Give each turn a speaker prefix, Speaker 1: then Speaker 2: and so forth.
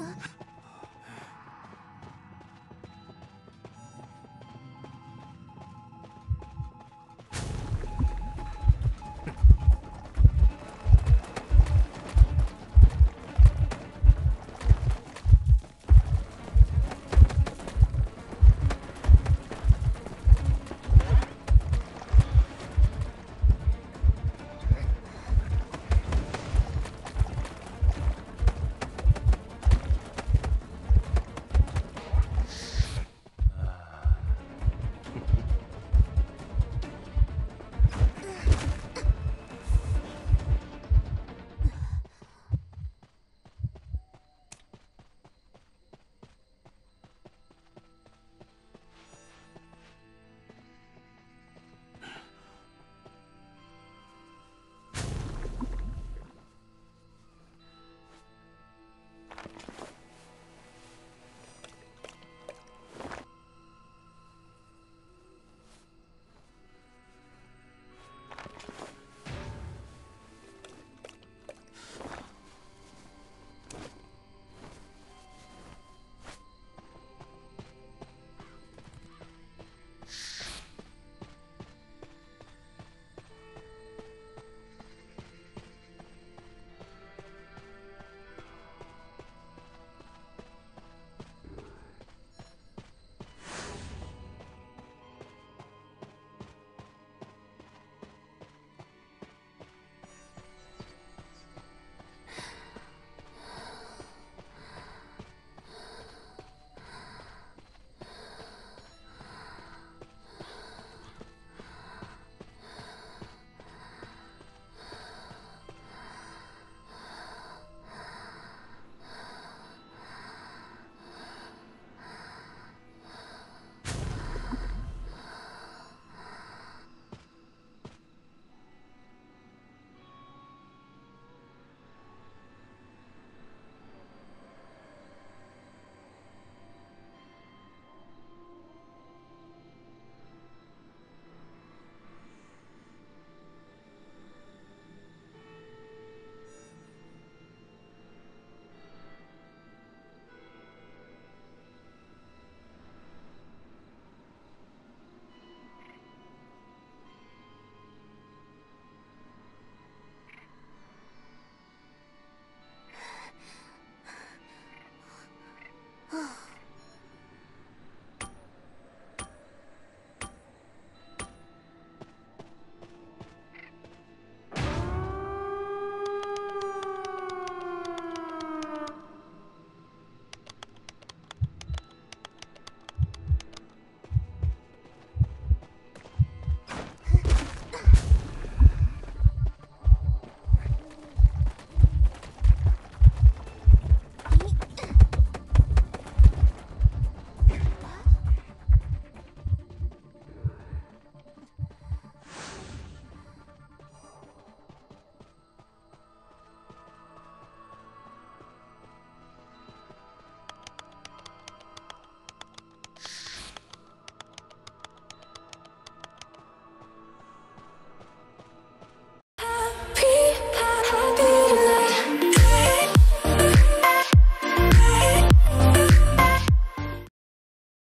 Speaker 1: 嗯。